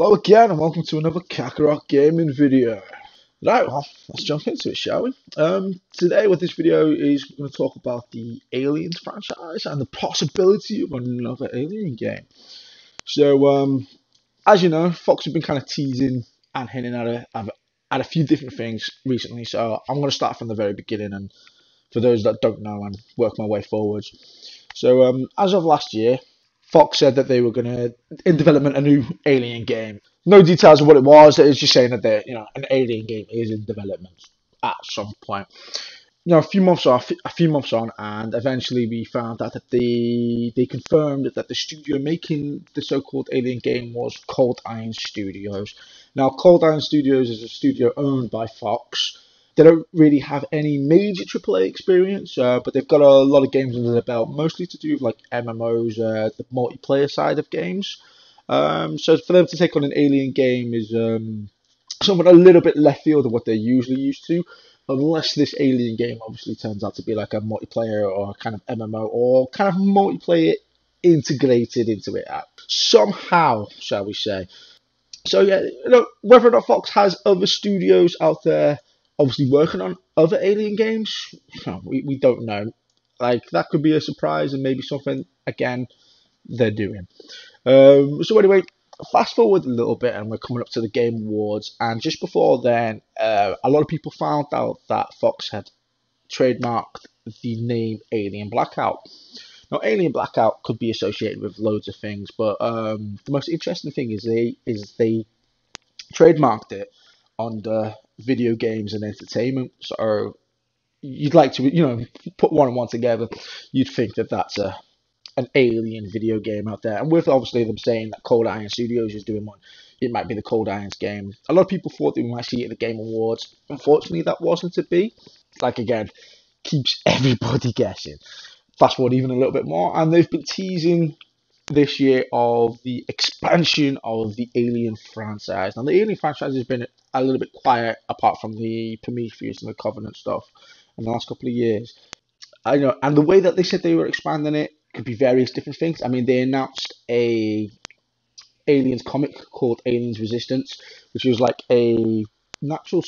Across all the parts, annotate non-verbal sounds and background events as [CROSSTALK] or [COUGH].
Hello again and welcome to another Kakarot gaming video. Right, well, let's jump into it, shall we? Um, today with this video is going to talk about the Aliens franchise and the possibility of another Alien game. So, um, as you know, Fox have been kind of teasing and hinting at a, at a few different things recently, so I'm going to start from the very beginning and for those that don't know and work my way forwards. So, um, as of last year, Fox said that they were going to in development a new Alien game. No details of what it was. It's just saying that you know, an Alien game is in development at some point. You know, a few months off, a few months on, and eventually we found out that they they confirmed that the studio making the so-called Alien game was Cold Iron Studios. Now, Cold Iron Studios is a studio owned by Fox they don't really have any major AAA experience, uh, but they've got a lot of games under their belt, mostly to do with like MMOs, uh, the multiplayer side of games. Um, so for them to take on an Alien game is um, somewhat a little bit left field of what they're usually used to, unless this Alien game obviously turns out to be like a multiplayer or kind of MMO or kind of multiplayer integrated into it somehow, shall we say. So yeah, you know, whether or not Fox has other studios out there obviously working on other Alien games. We, we don't know. Like that could be a surprise and maybe something again they're doing. Um, so anyway, fast forward a little bit and we're coming up to the Game Awards. And just before then, uh, a lot of people found out that Fox had trademarked the name Alien Blackout. Now, Alien Blackout could be associated with loads of things, but um, the most interesting thing is they is they trademarked it under video games and entertainment. So you'd like to, you know, put one and one together. You'd think that that's a an alien video game out there. And with obviously them saying that Cold Iron Studios is doing one, it might be the Cold Irons game. A lot of people thought that we might see it at the Game Awards. Unfortunately, that wasn't to be. Like again, keeps [LAUGHS] everybody guessing. Fast forward even a little bit more, and they've been teasing this year of the expansion of the Alien franchise. Now, the Alien franchise has been a little bit quiet apart from the Prometheus and the Covenant stuff in the last couple of years. I know, and the way that they said they were expanding it could be various different things. I mean, they announced a Aliens comic called Aliens Resistance, which was like a natural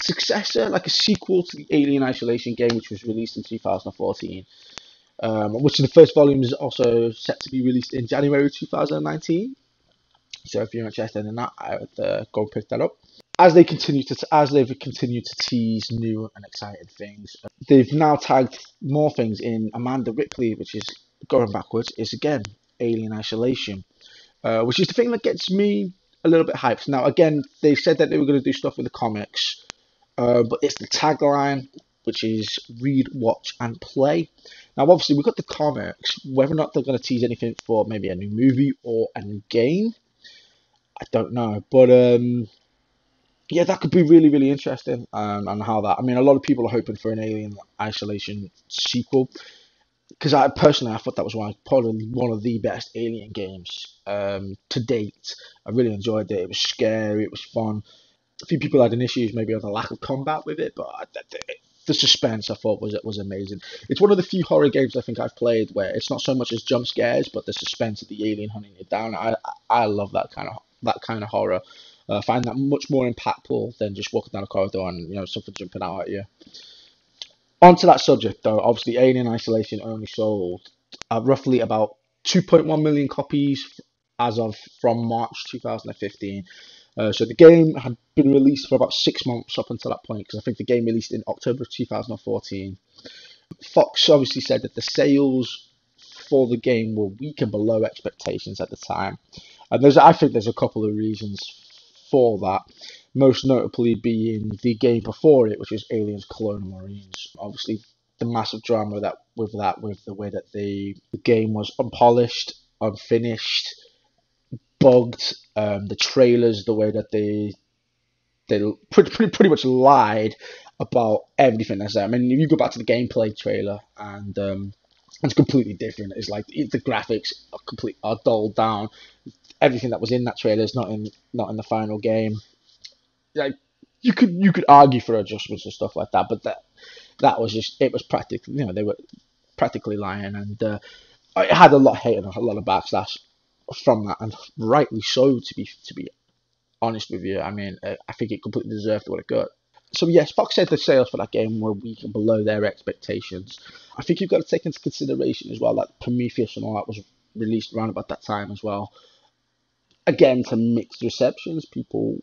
successor, like a sequel to the Alien Isolation game, which was released in 2014 um, which the first volume is also set to be released in January 2019. So if you're interested in that, I would uh, go pick that up. As they continue to as they've continued to tease new and exciting things, they've now tagged more things in. Amanda Ripley, which is going backwards, is again Alien Isolation, uh, which is the thing that gets me a little bit hyped. Now again, they said that they were going to do stuff with the comics, uh, but it's the tagline, which is read, watch, and play. Now, obviously, we've got the comics. Whether or not they're going to tease anything for maybe a new movie or a new game, I don't know. But um, yeah, that could be really, really interesting. Um, and how that. I mean, a lot of people are hoping for an Alien Isolation sequel because I personally I thought that was one probably one of the best Alien games um, to date. I really enjoyed it. It was scary. It was fun. A few people had an issue maybe with the lack of combat with it, but the suspense I thought was it was amazing. It's one of the few horror games I think I've played where it's not so much as jump scares, but the suspense of the alien hunting you down. I I love that kind of that kind of horror. Uh, I find that much more impactful than just walking down a corridor and you know something jumping out at you. Onto that subject though, obviously Alien Isolation only sold uh, roughly about 2.1 million copies as of from March 2015. Uh, so the game had been released for about six months up until that point because I think the game released in October 2014. Fox obviously said that the sales for the game were weak and below expectations at the time, and there's I think there's a couple of reasons for that. Most notably being the game before it, which was Aliens Colonial Marines. Obviously, the massive drama that with that, with the way that the, the game was unpolished, unfinished, bugged. Um, the trailers, the way that they they pretty, pretty pretty much lied about everything that's there. I mean, if you go back to the gameplay trailer and um, it's completely different. It's like the graphics are complete are dulled down. Everything that was in that trailer is not in not in the final game. Like you could you could argue for adjustments and stuff like that, but that that was just it was practically you know they were practically lying and uh, it had a lot of hate and a lot of backlash from that, and rightly so. To be to be honest with you, I mean, uh, I think it completely deserved what it got. So yes, Fox said the sales for that game were weak and below their expectations. I think you've got to take into consideration as well that Prometheus and all that was released around about that time as well. Again, to mixed receptions, people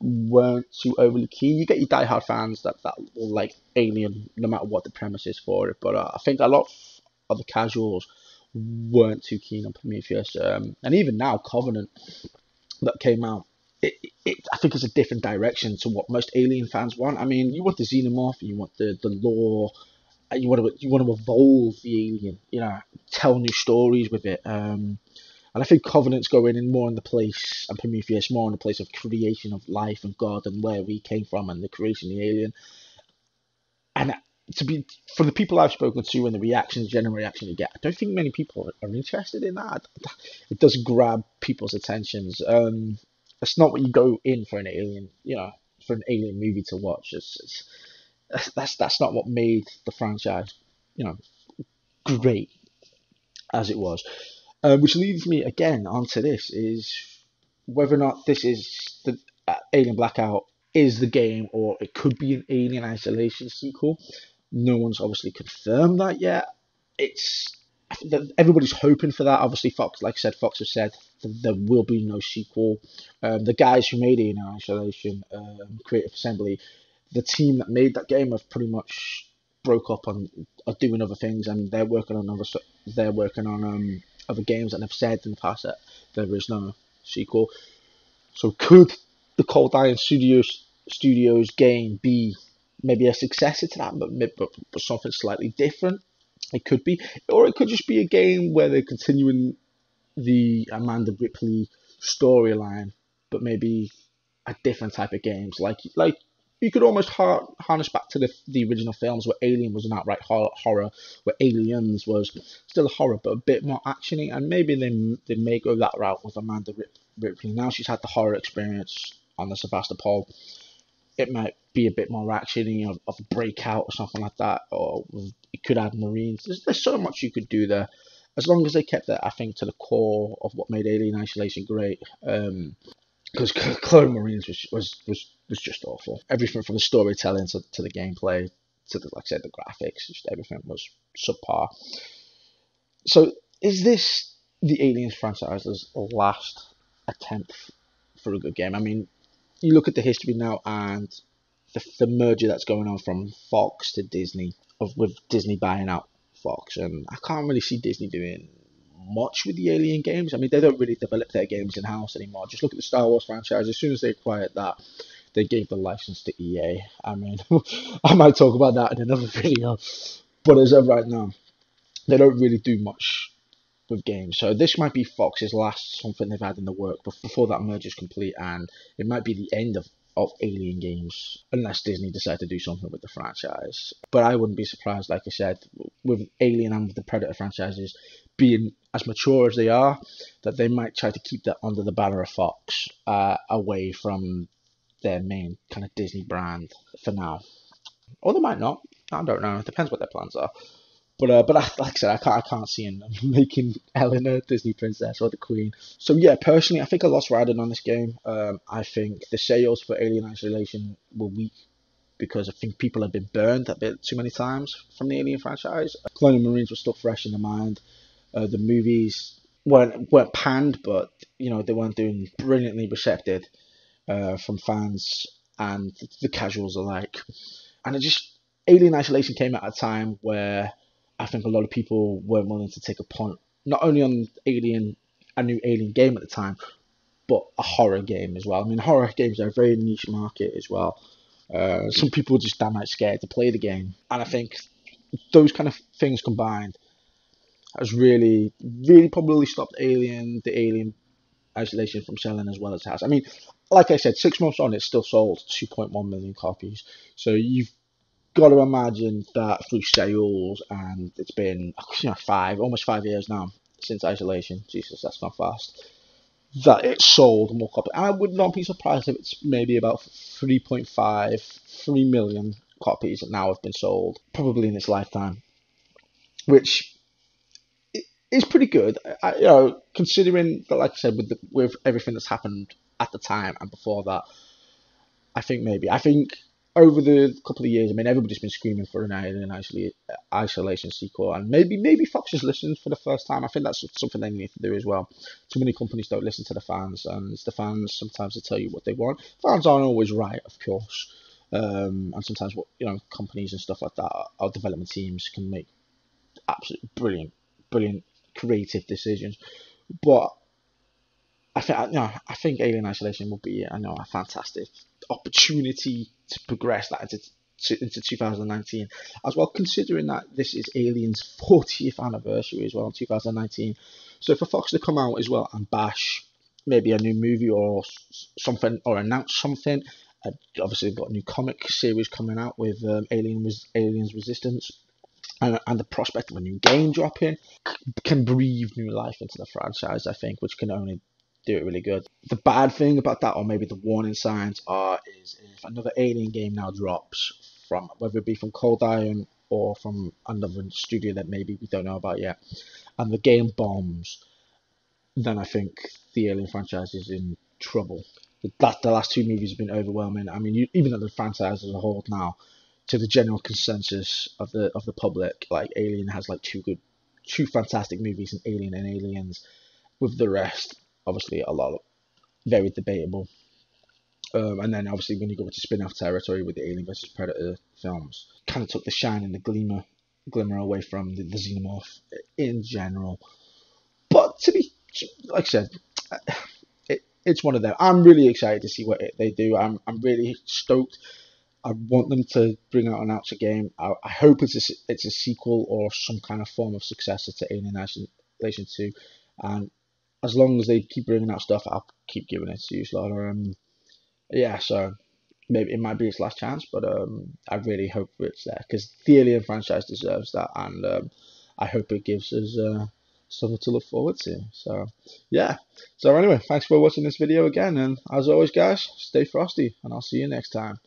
weren't too overly keen. You get your diehard fans that, that will like Alien no matter what the premise is for it, but uh, I think a lot of the casuals weren't too keen on Prometheus. Um, and even now, Covenant that came out, it, it, I think it's a different direction to what most Alien fans want. I mean, you want the xenomorph, you want the, the lore, you want to you want to evolve the alien, you know, tell new stories with it. Um, and I think Covenant's going in more in the place, and Prometheus more in the place of creation of life and God and where we came from and the creation of the alien. And to be for the people I've spoken to and the reactions, general reaction you get, I don't think many people are interested in that. It doesn't grab people's attentions. Um, it's not what you go in for an alien, you know, for an alien movie to watch. It's, it's that's that's not what made the franchise, you know, great as it was. Uh, which leads me again onto this is whether or not this is the uh, Alien Blackout is the game or it could be an Alien Isolation sequel. No one's obviously confirmed that yet. It's everybody's hoping for that. Obviously, Fox, like I said, Fox has said there will be no sequel. Um, the guys who made Alien Isolation, um, Creative Assembly, the team that made that game have pretty much broke up on are doing other things, and they're working on other. They're working on um, other games and have said in the past that there is no sequel. So could the Cold Iron Studios Studios game be maybe a successor to that, but, but, but something slightly different? It could be, or it could just be a game where they're continuing the Amanda Ripley storyline, but maybe a different type of games, like like you could almost har- harness back to the, the original films where Alien was an outright horror, where Aliens was still a horror but a bit more actiony, and maybe they they may go that route with Amanda Ripley. Now she's had the horror experience on the Sevastopol. It might be a bit more actiony of, of breakout or something like that, or it could add Marines. There's, there's so much you could do there as long as they kept that I think, to the core of what made Alien Isolation great. Um, because Colonial Marines was, was was was just awful. Everything from the storytelling to, to the gameplay to the like I said the graphics, just everything was subpar. So is this the Aliens franchise's last attempt for a good game? I mean, you look at the history now and the, the merger that's going on from Fox to Disney, of with Disney buying out Fox, and I can't really see Disney doing much with the Alien games. I mean, they don't really develop their games in house anymore. Just look at the Star Wars franchise. As soon as they acquired that, they gave the license to EA. I mean, [LAUGHS] I might talk about that in another [LAUGHS] video, but as of right now, they don't really do much with games. So this might be Fox's last something they've had in the work before that merger is complete, and it might be the end of of Alien games, unless Disney decide to do something with the franchise. But I wouldn't be surprised, like I said, with Alien and with the Predator franchises being as mature as they are, that they might try to keep that under the banner of Fox, uh, away from their main kind of Disney brand for now. Or they might not. I don't know. It depends what their plans are. But uh, but I, like I said, I can't I can't see them [LAUGHS] making Eleanor Disney princess or the Queen. So yeah, personally, I think I lost riding on this game. Um, I think the sales for Alien Isolation were weak because I think people have been burned a bit too many times from the Alien franchise. Colonial Marines were still fresh in the mind. Uh, the movies weren't weren't panned, but you know they weren't doing brilliantly receptive uh, from fans and the casuals alike. And it just Alien Isolation came at a time where I think a lot of people weren't willing to take a punt, not only on Alien, a new Alien game at the time, but a horror game as well. I mean, horror games are a very niche market as well. Uh, some people just damn out scared to play the game, and I think those kind of things combined has really, really probably stopped Alien, the Alien isolation from selling as well as it has. I mean, like I said, six months on, it's still sold 2.1 million copies. So you've got to imagine that through sales, and it's been you know five, almost five years now since isolation. Jesus, that's not fast. That it sold more copies. I would not be surprised if it's maybe about 3.5, 3 million copies that now have been sold, probably in its lifetime. Which is pretty good. I, you know, considering that, like I said, with the, with everything that's happened at the time and before that, I think maybe I think over the couple of years, I mean, everybody's been screaming for an Isolation sequel, and maybe maybe Fox just listened for the first time. I think that's something they need to do as well. Too many companies don't listen to the fans, and it's the fans sometimes to tell you what they want. Fans aren't always right, of course, um, and sometimes what you know companies and stuff like that, our development teams can make absolutely brilliant, brilliant creative decisions. But I think you know, I think Alien Isolation will be I know a fantastic opportunity to progress that into into 2019 as well considering that this is Alien's 40th anniversary as well in 2019 so for Fox to come out as well and bash maybe a new movie or something or announce something uh, obviously they've got a new comic series coming out with um, Alien Aliens Resistance and, and the prospect of a new game dropping can breathe new life into the franchise, I think, which can only do it really good. The bad thing about that, or maybe the warning signs, are is if another Alien game now drops from whether it be from Cold Iron or from another studio that maybe we don't know about yet, and the game bombs, then I think the Alien franchise is in trouble. The, the last two movies have been overwhelming. I mean, you, even though the franchise as a whole now to the general consensus of the of the public, like Alien has like two good, two fantastic movies in Alien and Aliens. With the rest, obviously a lot of very debatable. Um, and then obviously when you go into spin-off territory with the Alien versus Predator films, kind of took the shine and the glimmer glimmer away from the, the xenomorph in general. But to be like I said, it, it's one of them. I'm really excited to see what they do. I'm I'm really stoked I want them to bring out an Outer game. I, I hope it's a, it's a sequel or some kind of form of successor to Alien Isolation 2. And as long as they keep bringing out stuff, I'll keep giving it to you, Slaughter. Um, yeah, so maybe it might be its last chance, but um, I really hope it's there because the Alien franchise deserves that, and um, I hope it gives us uh, something to look forward to. So, yeah. So, anyway, thanks for watching this video again, and as always, guys, stay frosty, and I'll see you next time.